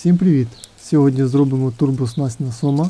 Всім привіт! Сьогодні зробимо турбоснасть на сома,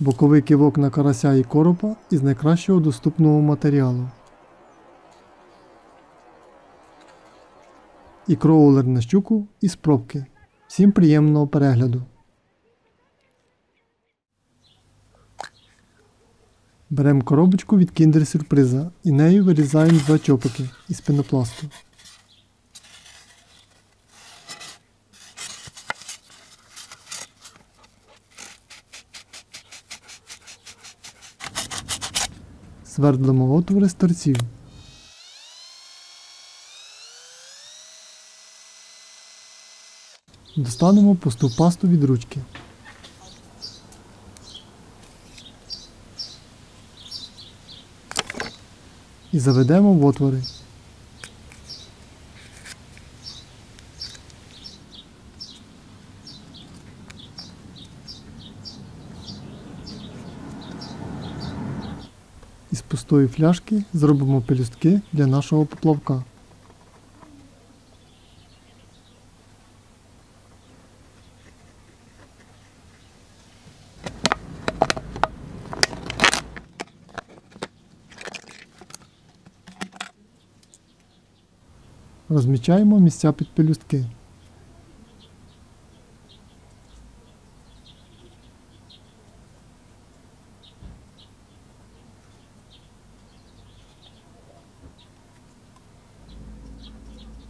боковий кивок на карася і коропа із найкращого доступного матеріалу. І кроулер на щуку із пробки. Всім приємного перегляду. Беремо коробочку від Kinder сюрприза і нею вирізаємо два чопики із пенопласту. Свердлимо отвори з торців. Достанемо пусту пасту від ручки. І заведемо в отвори. Пустої фляжки зробимо пелюстки для нашого поплавка. Розмічаємо місця під пелюстки.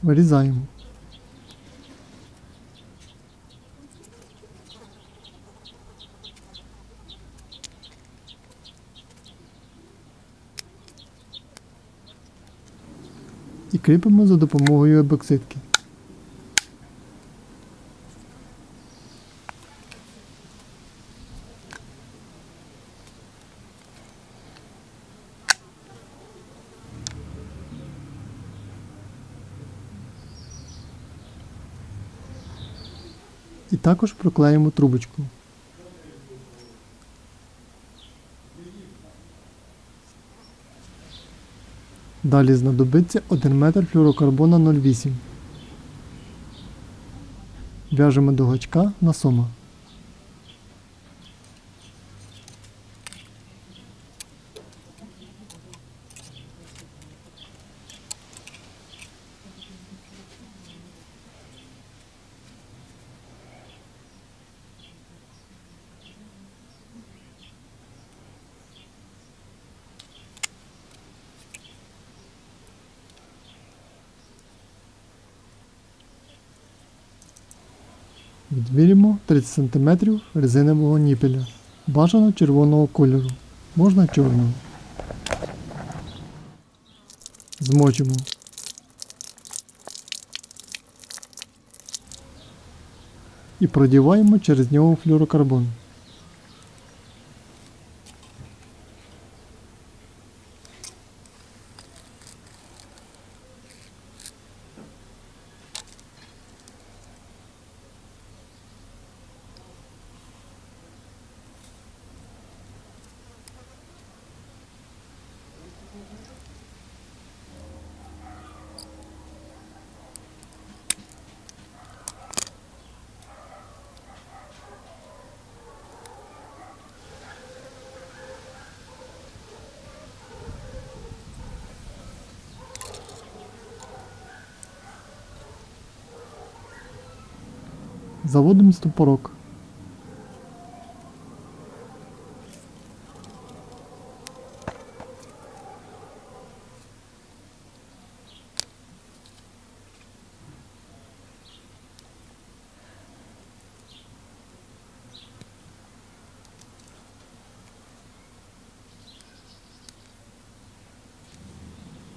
Вирізаємо. І кріпимо за допомогою ебоксидки. Також проклеїмо трубочку. Далі знадобиться 1 метр флюрокарбона 0,8. В'яжемо до гачка на сома. 30 см резинового ніпеля. Бажано червоного кольору. Можна чорного. Змочимо. І продіваємо через нього флюрокарбон. Заводимо стопорок.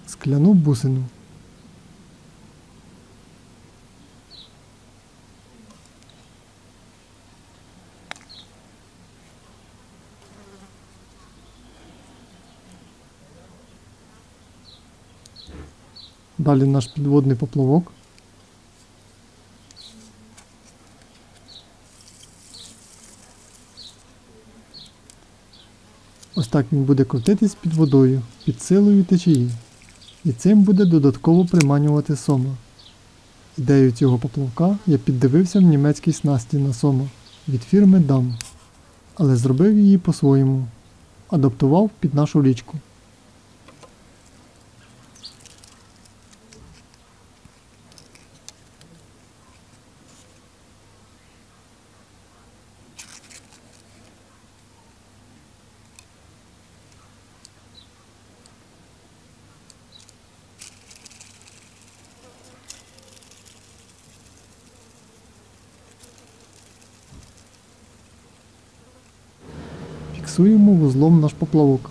Скляну бусину. Далі наш підводний поплавок. Ось так він буде крутитись під водою, під силою течії. І цим буде додатково приманювати сома. Ідею цього поплавка я піддивився в німецькій снасті на сома від фірми DAM, але зробив її по-своєму, адаптував під нашу річку. Фіксуємо вузлом наш поплавок.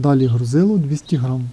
Далі грузило 200 грам.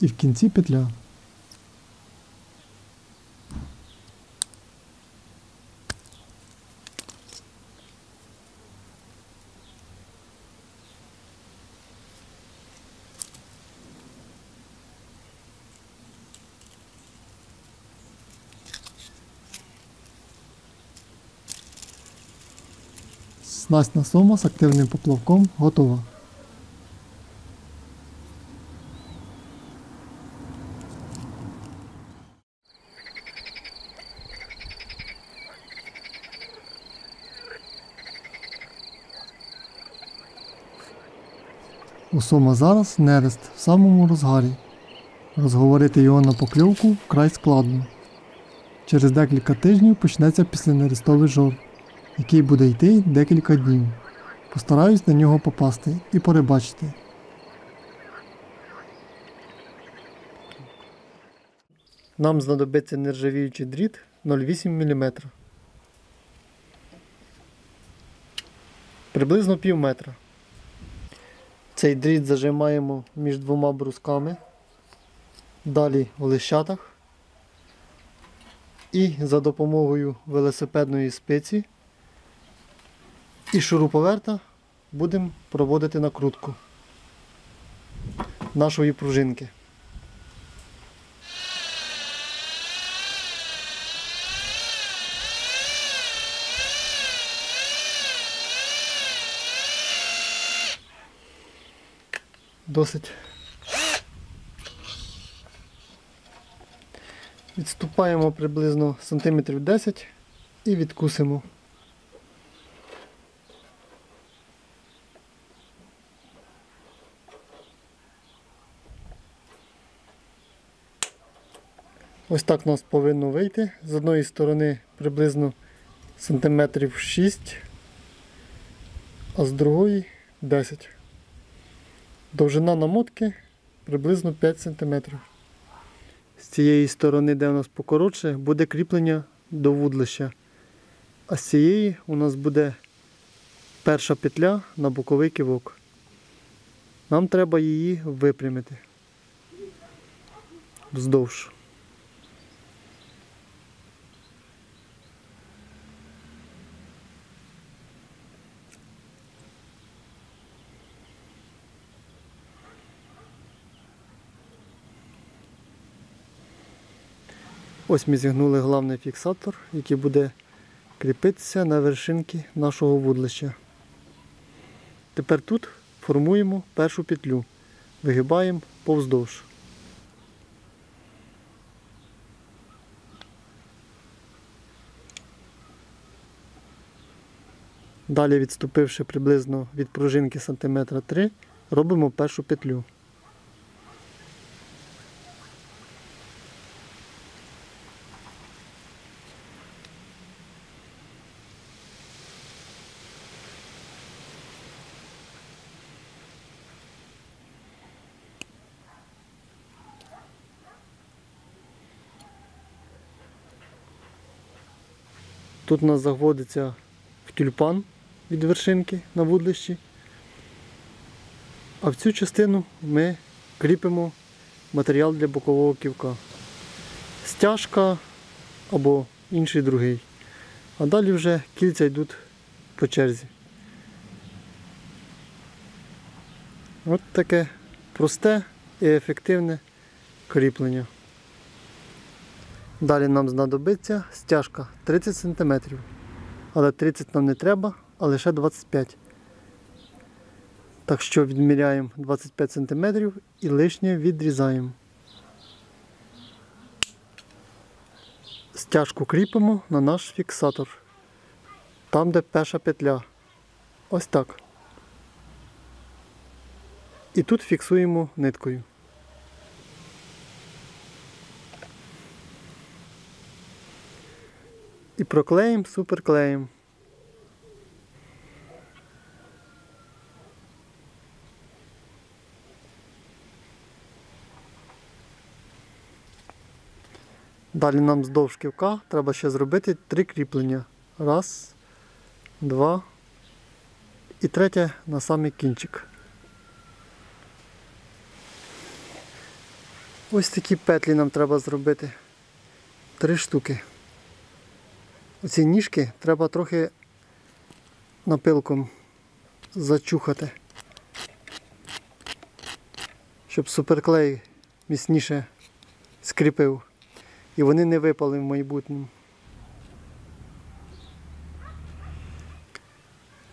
І в кінці петля. Снастна сома з активним поплавком готова. У зараз нерест в самому розгарі. Розговорити його на покльовку вкрай складно. Через декілька тижнів почнеться післянерестовий жор, який буде йти декілька днів. Постараюсь на нього попасти і порибачити. Нам знадобиться нержавіючий дріт 0,8 мм. Приблизно пів метра. Цей дріт зажимаємо між двома брусками, далі в лищатах. І за допомогою велосипедної спиці і шуруповерта будемо проводити накрутку нашої пружинки. Досить. Відступаємо приблизно сантиметрів 10 і відкусимо. Ось так у нас повинно вийти. З одної сторони приблизно сантиметрів 6, а з другої 10. Довжина намотки приблизно 5 см. З цієї сторони, де у нас покоротше, буде кріплення до вудлища. А з цієї у нас буде перша петля на боковий кивок. Нам треба її випрямити вздовж. Ось ми зігнули головний фіксатор, який буде кріпитися на вершинки нашого вудлища. Тепер тут формуємо першу петлю, вигибаємо повздовж. Далі, відступивши приблизно від пружинки сантиметра 3, робимо першу петлю. Тут у нас заводиться в тюльпан від вершинки на вудлищі. А в цю частину ми кріпимо матеріал для бокового ківка. Стяжка або інший другий. А далі вже кільця йдуть по черзі. От таке просте і ефективне кріплення. Далі нам знадобиться стяжка 30 см. Але 30 нам не треба, а лише 25 Так що відміряємо 25 см і лишнє відрізаємо. Стяжку кріпимо на наш фіксатор. Там, де перша петля. Ось так. І тут фіксуємо ниткою. І проклеїмо суперклеєм. Далі нам здовж ківка треба ще зробити три кріплення. Раз, два і третє на самий кінчик. Ось такі петлі нам треба зробити. Три штуки. Оці ніжки треба трохи напилком зачухати, щоб суперклей міцніше скріпив і вони не випали в майбутньому.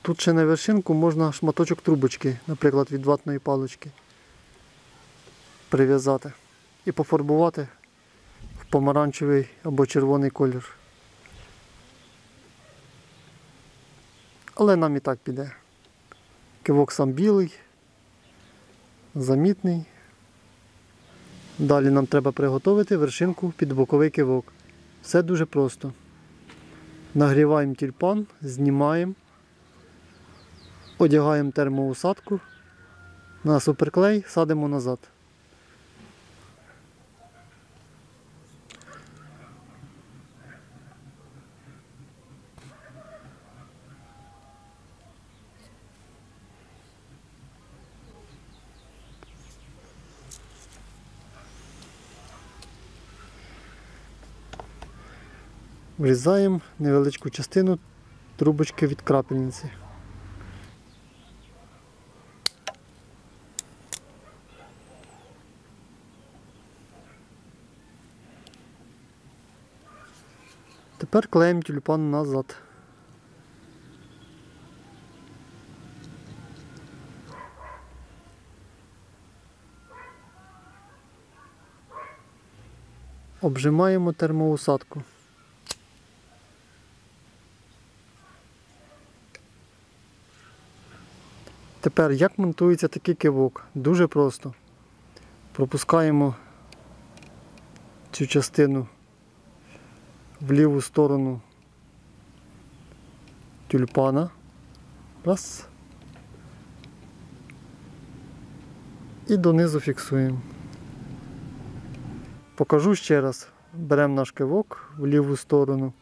Тут ще на вершинку можна шматочок трубочки, наприклад, від ватної палички прив'язати і пофарбувати в помаранчевий або червоний колір. Але нам і так піде. Кивок сам білий, замітний. Далі нам треба приготувати вершинку під боковий кивок. Все дуже просто. Нагріваємо тюльпан, знімаємо, одягаємо термоусадку, на суперклей садимо назад. Врізаємо невеличку частину трубочки від крапельниці. Тепер клеїмо тюльпан назад. Обжимаємо термоусадку. Тепер як монтується такий кивок? Дуже просто. Пропускаємо цю частину в ліву сторону тюльпана. Раз. І донизу фіксуємо. Покажу ще раз. Беремо наш кивок в ліву сторону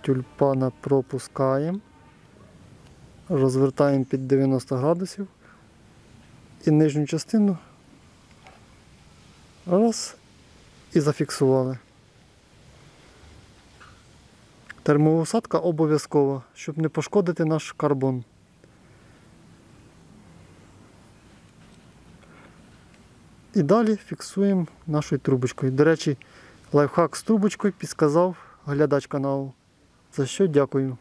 тюльпана пропускаємо розвертаємо під 90 градусів і нижню частину раз і зафіксували. Термоусадка обов'язкова, щоб не пошкодити наш карбон. І далі фіксуємо нашою трубочкою. До речі, Лайфхак з трубочкою підказав глядач каналу. За що дякую.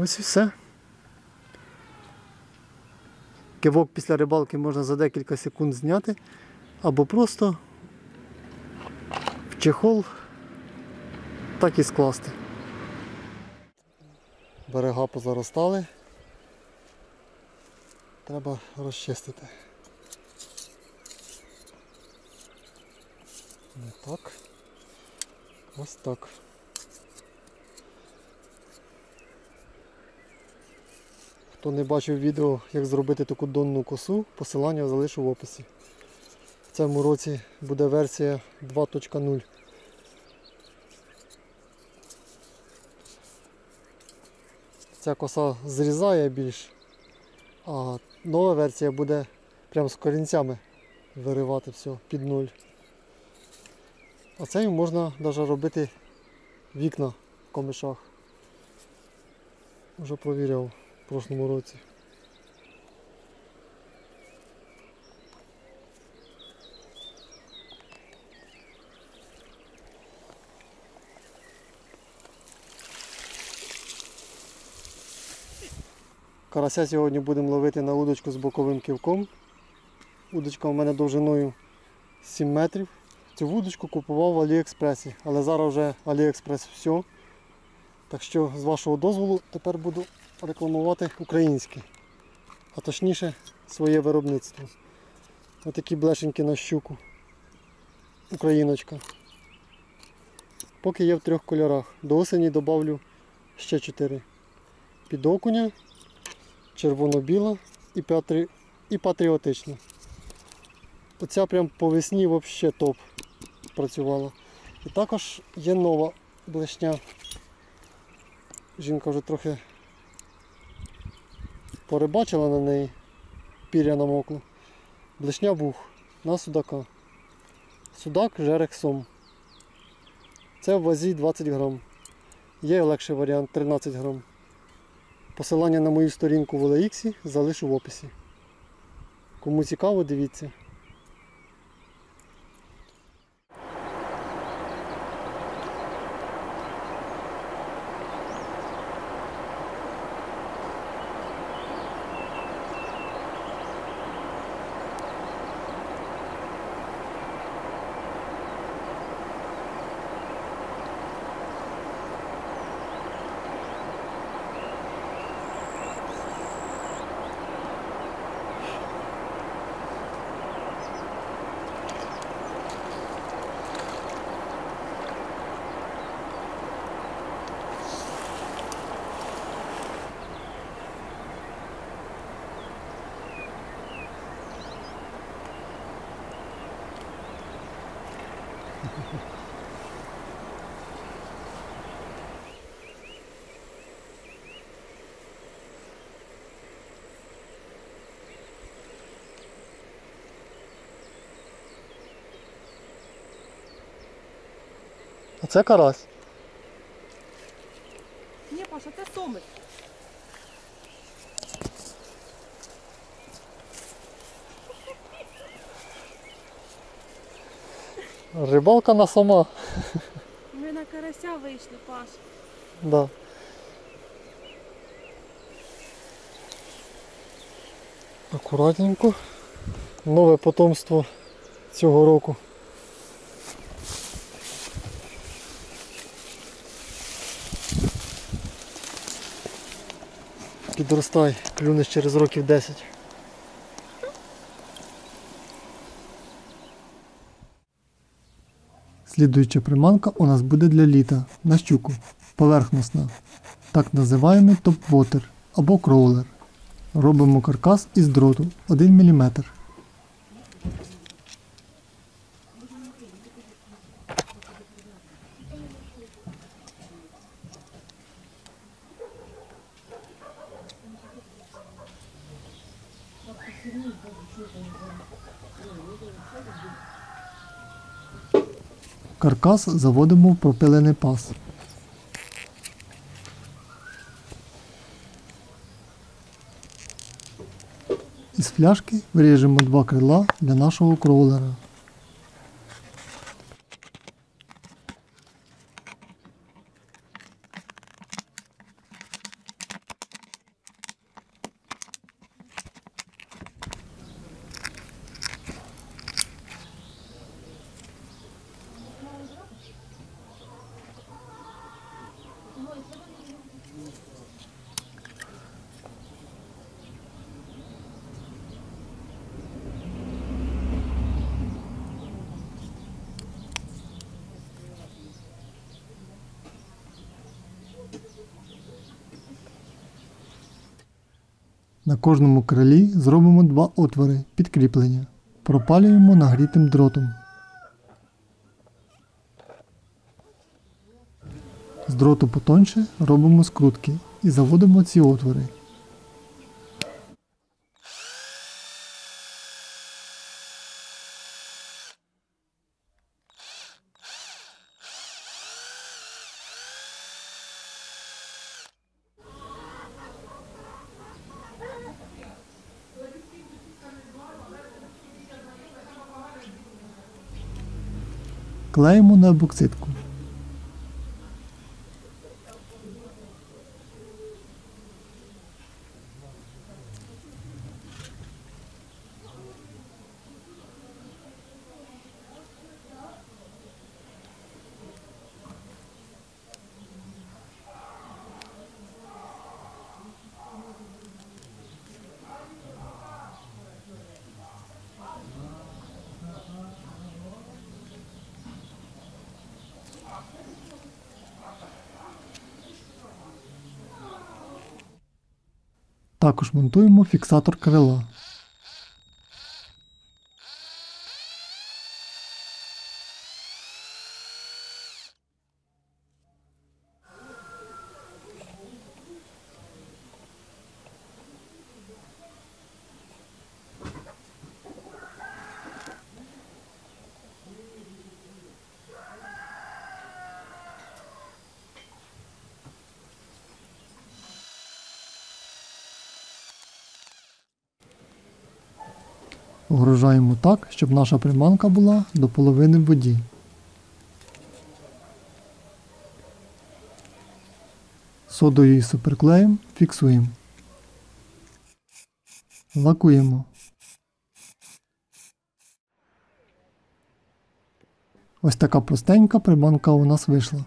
Ось і все. Кивок після рибалки можна за декілька секунд зняти або просто в чехол так і скласти. Берега позаростали. Треба розчистити. Не так. Ось так. Хто не бачив відео, як зробити таку донну косу, посилання залишу в описі. В цьому році буде версія 2.0. Ця коса зрізає більш, а нова версія буде прямо з корінцями виривати все під нуль. А цею можна навіть робити вікна в комишах. Вже провіряв в прошлому році. Карася сьогодні будемо ловити на удочку з боковим ківком. Удочка у мене довжиною 7 метрів. Цю вудочку купував в Аліекспресі, але зараз вже Аліекспрес все. Так що з вашого дозволу тепер буду рекламувати українське, а точніше своє виробництво. Ось такі блешеньки на щуку. Україночка. Поки є в трьох кольорах. До осені додавлю ще 4. Під окуня, червоно-біла і, патрі... і патріотична. Оця прям по весні взагалі топ працювала. І також є нова блешня. Жінка вже трохи порибачила на неї, піря намокло. Блешня бух на судака. Судак жерех сом. Це в вазі 20 грам. Є легший варіант 13 грам. Посилання на мою сторінку в OLX залишу в описі. Кому цікаво, дивіться. це карась. Рибалка на сама. Ми на карася вийшли, Паш. Да. Акуратненько. Нове потомство цього року. Підростай, клюнеш через років 10. Слідуюча приманка у нас буде для літа на щуку, поверхностна, так називаємо топ-вотер або кроулер. Робимо каркас із дроту 1 мм. Каркас заводимо в пропилений паз. Із фляшки виріжемо два крила для нашого кролера. На кожному крилі зробимо два отвори підкріплення. Пропалюємо нагрітим дротом. З дроту потоньше робимо скрутки і заводимо ці отвори. Клеїмо на бокситку. Також монтуємо фіксатор крила. Огружаємо так, щоб наша приманка була до половини воді. Содою і суперклеєм фіксуємо. Лакуємо. Ось така простенька приманка у нас вийшла.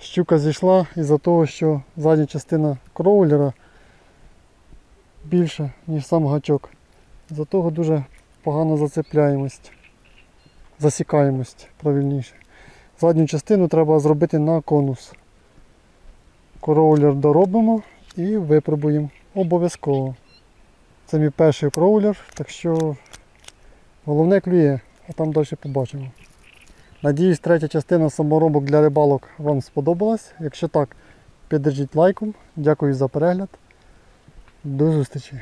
Щука зійшла із-за того, що задня частина кроулера більша, ніж сам гачок. За того дуже погана зацепляємость, засікаємость правильніше. Задню частину треба зробити на конус. Кроулер доробимо і випробуємо обов'язково. Це мій перший кроулер, так що головне клює, а там далі побачимо. Надіюсь, третя частина саморобок для рибалок вам сподобалась. Якщо так, піддержіть лайком. Дякую за перегляд. До зустрічі.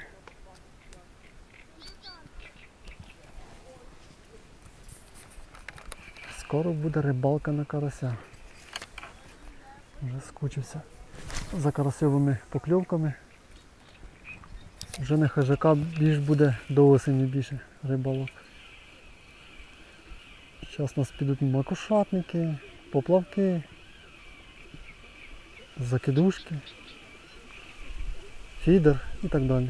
Скоро буде рибалка на карася. Вже скучився за карасьовими покльовками. Вже на хижака більш буде до осені більше рибалок. Зараз у нас підуть макушатники, поплавки, закидушки, фідер і так далі.